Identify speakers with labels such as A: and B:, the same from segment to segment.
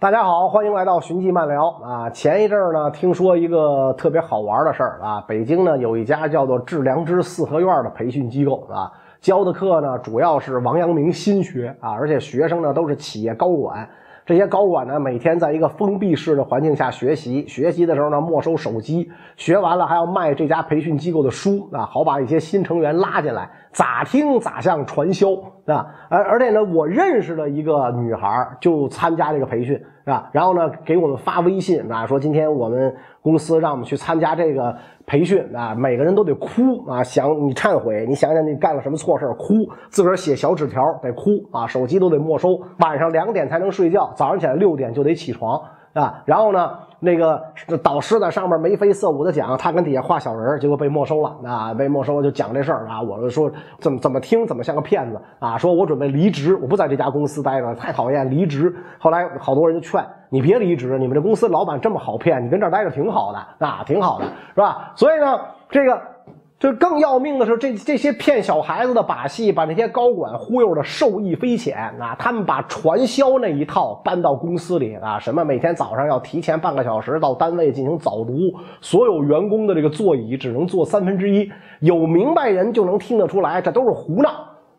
A: 大家好，欢迎来到寻迹漫聊啊！前一阵儿呢，听说一个特别好玩的事儿啊，北京呢有一家叫做致良知四合院的培训机构啊，教的课呢主要是王阳明心学啊，而且学生呢都是企业高管。这些高管呢，每天在一个封闭式的环境下学习，学习的时候呢，没收手机，学完了还要卖这家培训机构的书啊，好把一些新成员拉进来，咋听咋像传销啊！而而且呢，我认识的一个女孩就参加这个培训啊，然后呢，给我们发微信啊，说今天我们公司让我们去参加这个。培训啊，每个人都得哭啊，想你忏悔，你想想你干了什么错事哭，自个儿写小纸条得哭啊，手机都得没收，晚上两点才能睡觉，早上起来六点就得起床啊，然后呢？那个导师在上面眉飞色舞的讲，他跟底下画小人结果被没收了啊！被没收就讲这事儿啊！我就说怎么怎么听怎么像个骗子啊！说我准备离职，我不在这家公司待着，太讨厌离职。后来好多人就劝你别离职，你们这公司老板这么好骗，你跟这儿待着挺好的啊，挺好的，是吧？所以呢，这个。这更要命的是，这这些骗小孩子的把戏，把那些高管忽悠的受益匪浅啊！他们把传销那一套搬到公司里啊，什么每天早上要提前半个小时到单位进行早读，所有员工的这个座椅只能坐三分之一，有明白人就能听得出来，这都是胡闹，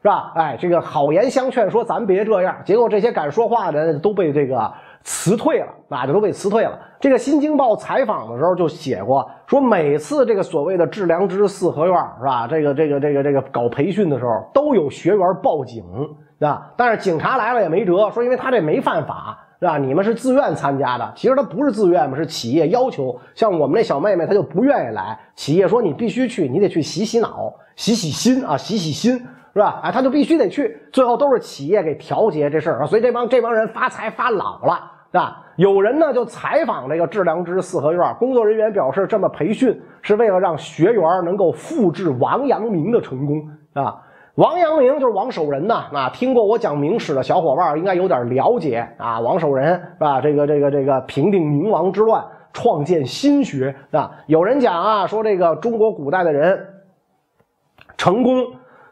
A: 是吧？哎，这个好言相劝说咱别这样，结果这些敢说话的人都被这个。辞退了，啊，这都被辞退了。这个《新京报》采访的时候就写过，说每次这个所谓的致良知四合院是吧？这个这个这个这个搞培训的时候，都有学员报警，是吧？但是警察来了也没辙，说因为他这没犯法，是吧？你们是自愿参加的，其实他不是自愿嘛，是企业要求。像我们那小妹妹，她就不愿意来，企业说你必须去，你得去洗洗脑、洗洗心啊，洗洗心。是吧？哎，他就必须得去，最后都是企业给调节这事儿啊，所以这帮这帮人发财发老了，是吧？有人呢就采访这个致良知四合院工作人员，表示这么培训是为了让学员能够复制王阳明的成功啊。王阳明就是王守仁呐，啊，听过我讲明史的小伙伴应该有点了解啊。王守仁是吧？这个这个这个平定宁王之乱，创建心学啊。有人讲啊，说这个中国古代的人成功。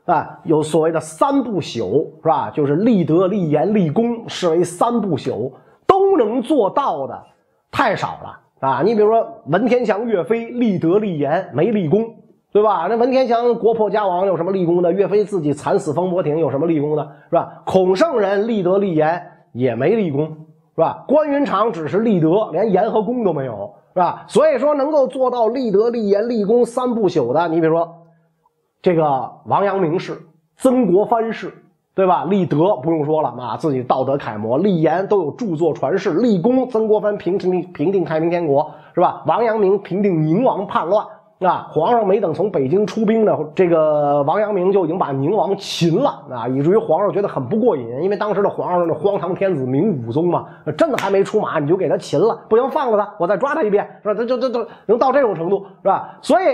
A: 啊，有所谓的三不朽，是吧？就是立德、立言、立功，视为三不朽，都能做到的太少了啊！你比如说文天祥、岳飞，立德、立言，没立功，对吧？那文天祥国破家亡，有什么立功的？岳飞自己惨死风波亭，有什么立功的？是吧？孔圣人立德、立言，也没立功，是吧？关云长只是立德，连言和功都没有，是吧？所以说，能够做到立德、立言、立功三不朽的，你比如说。这个王阳明是，曾国藩是，对吧？立德不用说了啊，自己道德楷模；立言都有著作传世；立功，曾国藩平平平定太平天国，是吧？王阳明平定宁王叛乱，啊，皇上没等从北京出兵呢，这个王阳明就已经把宁王擒了，啊，以至于皇上觉得很不过瘾，因为当时的皇上是荒唐天子明武宗嘛，真的还没出马你就给他擒了，不行放了他，我再抓他一遍，是吧？这这这这能到这种程度，是吧？所以。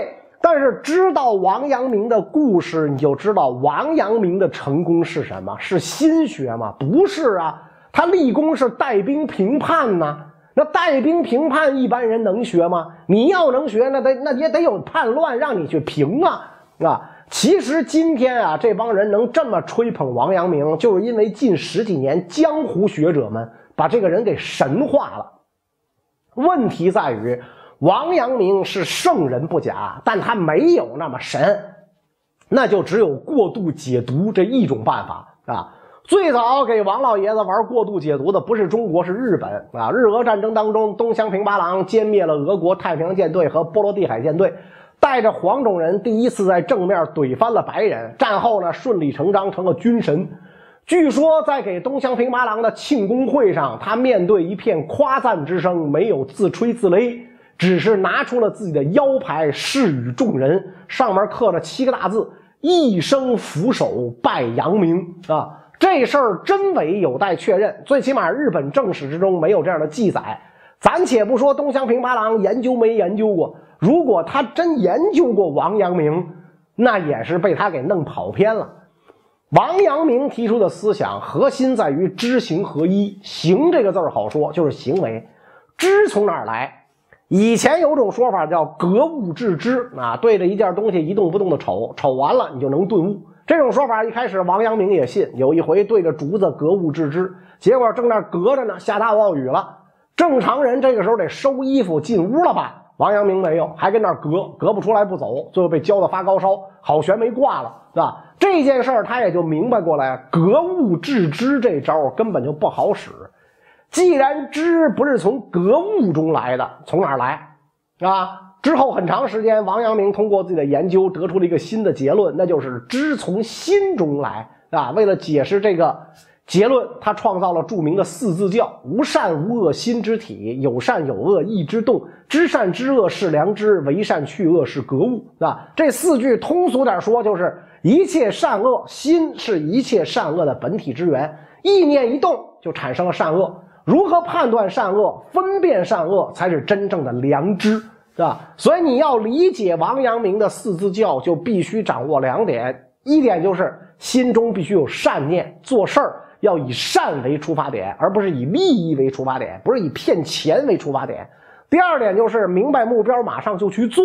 A: 但是知道王阳明的故事，你就知道王阳明的成功是什么？是心学吗？不是啊，他立功是带兵平叛呢。那带兵平叛，一般人能学吗？你要能学，那得那也得有叛乱让你去平啊啊！其实今天啊，这帮人能这么吹捧王阳明，就是因为近十几年江湖学者们把这个人给神化了。问题在于。王阳明是圣人不假，但他没有那么神，那就只有过度解读这一种办法啊。最早给王老爷子玩过度解读的不是中国，是日本啊。日俄战争当中，东乡平八郎歼灭了俄国太平洋舰队和波罗的海舰队，带着黄种人第一次在正面怼翻了白人，战后呢顺理成章成了军神。据说在给东乡平八郎的庆功会上，他面对一片夸赞之声，没有自吹自擂。只是拿出了自己的腰牌示与众人，上面刻着七个大字：“一生俯首拜阳明。”啊，这事儿真伪有待确认，最起码日本正史之中没有这样的记载。暂且不说东乡平八郎研究没研究过，如果他真研究过王阳明，那也是被他给弄跑偏了。王阳明提出的思想核心在于知行合一，行这个字儿好说，就是行为。知从哪儿来？以前有种说法叫格物致知啊，对着一件东西一动不动的瞅，瞅完了你就能顿悟。这种说法一开始王阳明也信，有一回对着竹子格物致知，结果正那隔着呢，下大暴雨了。正常人这个时候得收衣服进屋了吧？王阳明没有，还跟那儿隔，隔不出来不走，最后被浇的发高烧，好悬没挂了，是吧？这件事儿他也就明白过来，格物致知这招根本就不好使。既然知不是从格物中来的，从哪儿来？啊？之后很长时间，王阳明通过自己的研究得出了一个新的结论，那就是知从心中来啊。为了解释这个。结论，他创造了著名的四字教：无善无恶心之体，有善有恶意之动，知善知恶是良知，为善去恶是格物。啊，这四句通俗点说，就是一切善恶，心是一切善恶的本体之源，意念一动就产生了善恶。如何判断善恶，分辨善恶，才是真正的良知，是吧？所以你要理解王阳明的四字教，就必须掌握两点：一点就是心中必须有善念，做事儿。要以善为出发点，而不是以利益为出发点，不是以骗钱为出发点。第二点就是明白目标，马上就去做。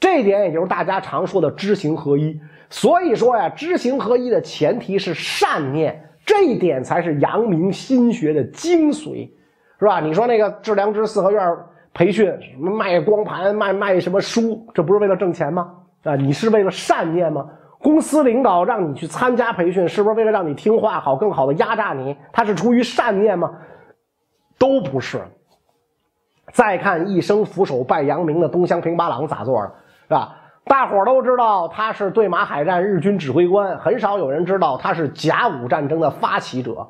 A: 这一点也就是大家常说的知行合一。所以说呀，知行合一的前提是善念，这一点才是阳明心学的精髓，是吧？你说那个致良知四合院培训，什么卖光盘、卖卖什么书，这不是为了挣钱吗？啊，你是为了善念吗？公司领导让你去参加培训，是不是为了让你听话好，更好的压榨你？他是出于善念吗？都不是。再看一生俯首拜阳明的东乡平八郎咋做的，是吧？大伙都知道他是对马海战日军指挥官，很少有人知道他是甲午战争的发起者。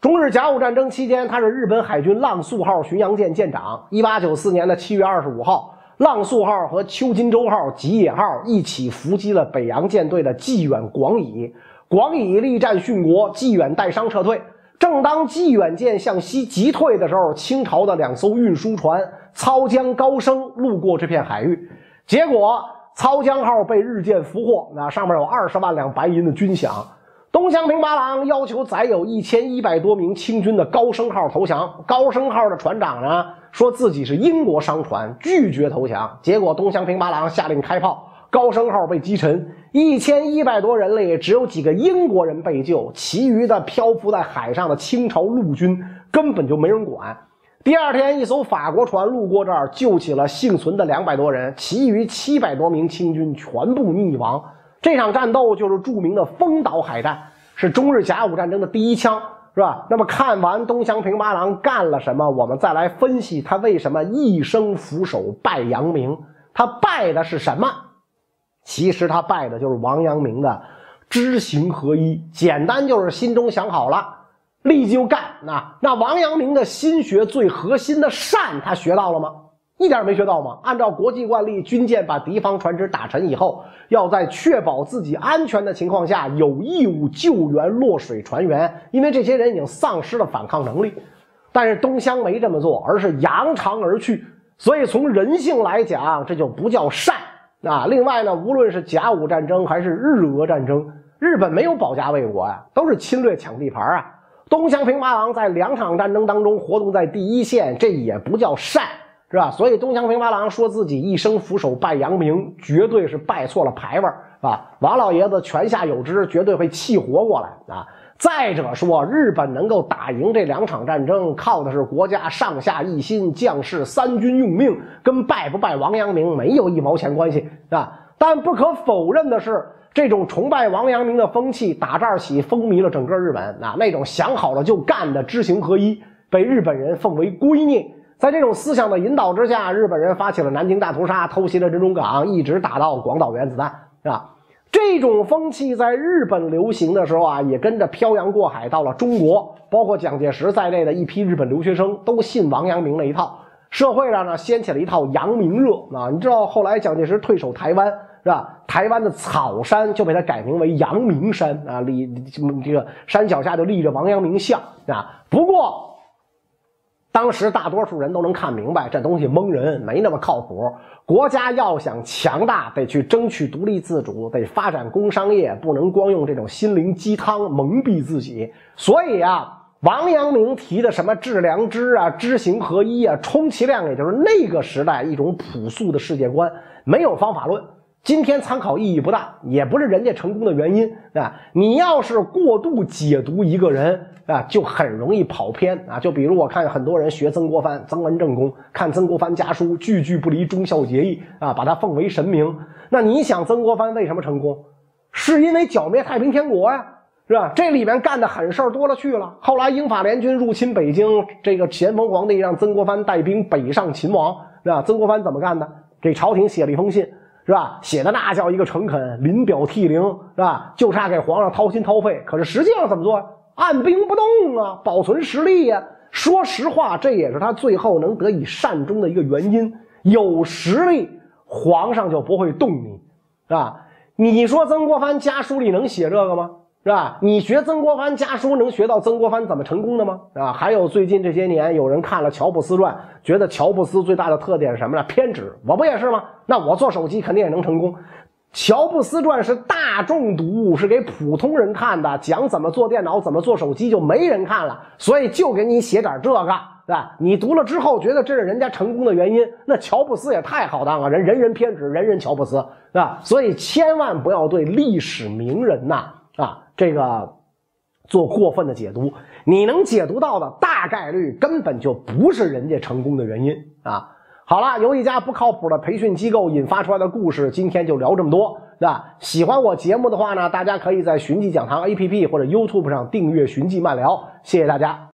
A: 中日甲午战争期间，他是日本海军浪速号巡洋舰舰长。一八九四年的七月二十五号。浪速号和秋津洲号、吉野号一起伏击了北洋舰队的济远、广乙。广乙力战殉国，济远带伤撤退。正当济远舰向西急退的时候，清朝的两艘运输船操江、高升路过这片海域，结果操江号被日舰俘获，那上面有二十万两白银的军饷。东乡平八郎要求载有一千一百多名清军的高升号投降。高升号的船长呢？说自己是英国商船，拒绝投降。结果东乡平八郎下令开炮，高升号被击沉，一千一百多人里只有几个英国人被救，其余的漂浮在海上的清朝陆军根本就没人管。第二天，一艘法国船路过这儿，救起了幸存的两百多人，其余七百多名清军全部溺亡。这场战斗就是著名的丰岛海战，是中日甲午战争的第一枪。是吧？那么看完东乡平八郎干了什么，我们再来分析他为什么一生俯首拜阳明。他拜的是什么？其实他拜的就是王阳明的知行合一。简单就是心中想好了，立即就干。那那王阳明的心学最核心的善，他学到了吗？一点没学到吗？按照国际惯例，军舰把敌方船只打沉以后，要在确保自己安全的情况下，有义务救援落水船员，因为这些人已经丧失了反抗能力。但是东乡没这么做，而是扬长而去。所以从人性来讲，这就不叫善啊。另外呢，无论是甲午战争还是日俄战争，日本没有保家卫国呀，都是侵略抢地盘啊。东乡平八郎在两场战争当中活动在第一线，这也不叫善。是吧？所以东乡平八郎说自己一生俯首拜阳明，绝对是拜错了牌位啊？王老爷子泉下有知，绝对会气活过来啊！再者说，日本能够打赢这两场战争，靠的是国家上下一心，将士三军用命，跟拜不拜王阳明没有一毛钱关系啊！但不可否认的是，这种崇拜王阳明的风气打这儿起风靡了整个日本啊！那种想好了就干的知行合一，被日本人奉为圭臬。在这种思想的引导之下，日本人发起了南京大屠杀，偷袭了珍珠港，一直打到广岛原子弹，是吧？这种风气在日本流行的时候啊，也跟着漂洋过海到了中国，包括蒋介石在内的一批日本留学生都信王阳明那一套，社会上呢掀起了一套阳明热啊！你知道后来蒋介石退守台湾，是吧？台湾的草山就被他改名为阳明山啊，立这个山脚下就立着王阳明像啊。不过。当时大多数人都能看明白，这东西蒙人，没那么靠谱。国家要想强大，得去争取独立自主，得发展工商业，不能光用这种心灵鸡汤蒙蔽自己。所以啊，王阳明提的什么致良知啊、知行合一啊，充其量也就是那个时代一种朴素的世界观，没有方法论。今天参考意义不大，也不是人家成功的原因啊。你要是过度解读一个人啊，就很容易跑偏啊。就比如我看很多人学曾国藩、曾文正公，看曾国藩家书，句句不离忠孝节义啊，把他奉为神明。那你想，曾国藩为什么成功？是因为剿灭太平天国呀，是吧？这里面干的狠事儿多了去了。后来英法联军入侵北京，这个咸丰皇帝让曾国藩带兵北上秦王，是吧？曾国藩怎么干的？给朝廷写了一封信。是吧？写的那叫一个诚恳，临表涕零，是吧？就差给皇上掏心掏肺。可是实际上怎么做？按兵不动啊，保存实力呀。说实话，这也是他最后能得以善终的一个原因。有实力，皇上就不会动你，是吧？你说曾国藩家书里能写这个吗？是吧？你学曾国藩家书能学到曾国藩怎么成功的吗？啊，还有最近这些年有人看了乔布斯传，觉得乔布斯最大的特点是什么呢？偏执。我不也是吗？那我做手机肯定也能成功。乔布斯传是大众读物，是给普通人看的，讲怎么做电脑、怎么做手机就没人看了，所以就给你写点这个，是吧？你读了之后觉得这是人家成功的原因，那乔布斯也太好当了，人人人偏执，人人乔布斯，是吧？所以千万不要对历史名人呐。啊，这个做过分的解读，你能解读到的大概率根本就不是人家成功的原因啊。好了，由一家不靠谱的培训机构引发出来的故事，今天就聊这么多，是吧？喜欢我节目的话呢，大家可以在寻迹讲堂 APP 或者 YouTube 上订阅《寻迹漫聊》，谢谢大家。